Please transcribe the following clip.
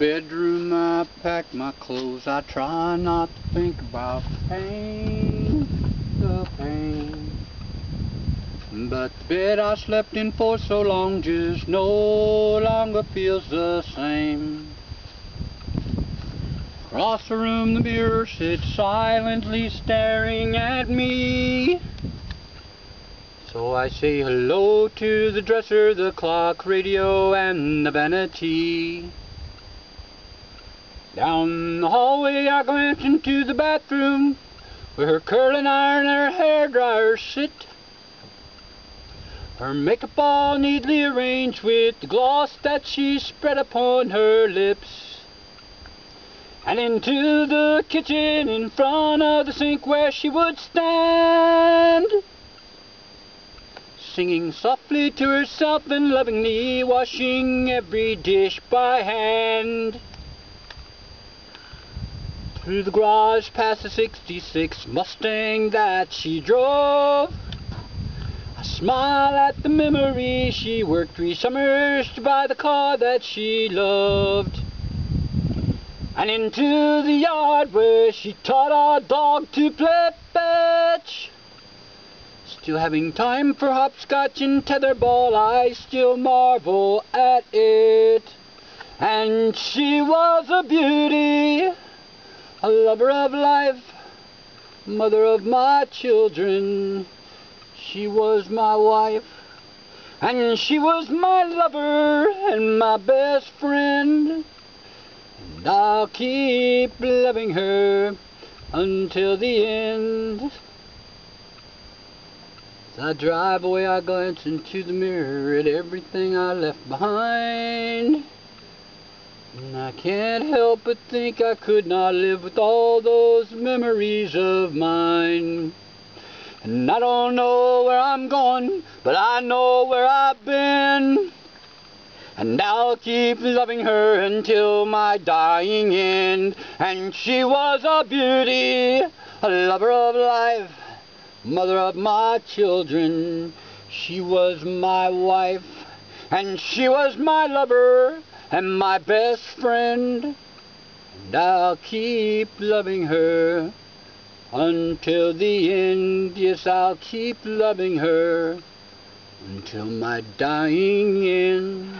bedroom I pack my clothes. I try not to think about the pain, the pain. But the bed I slept in for so long just no longer feels the same. Across the room the mirror sits silently staring at me. So I say hello to the dresser, the clock, radio, and the vanity. Down the hallway I glance into the bathroom where her curling iron and her hair dryer sit. Her makeup all neatly arranged with the gloss that she spread upon her lips. And into the kitchen in front of the sink where she would stand singing softly to herself and lovingly washing every dish by hand. Through the garage past the 66 Mustang that she drove. I smile at the memory she worked three summers to buy the car that she loved. And into the yard where she taught our dog to play fetch. Still having time for hopscotch and tetherball, I still marvel at it. And she was a beauty, a lover of life, mother of my children. She was my wife, and she was my lover and my best friend. And I'll keep loving her until the end. As I drive away, I glance into the mirror at everything I left behind. And I can't help but think I could not live with all those memories of mine. And I don't know where I'm going, but I know where I've been. And I'll keep loving her until my dying end. And she was a beauty, a lover of life mother of my children. She was my wife, and she was my lover, and my best friend. And I'll keep loving her until the end. Yes, I'll keep loving her until my dying end.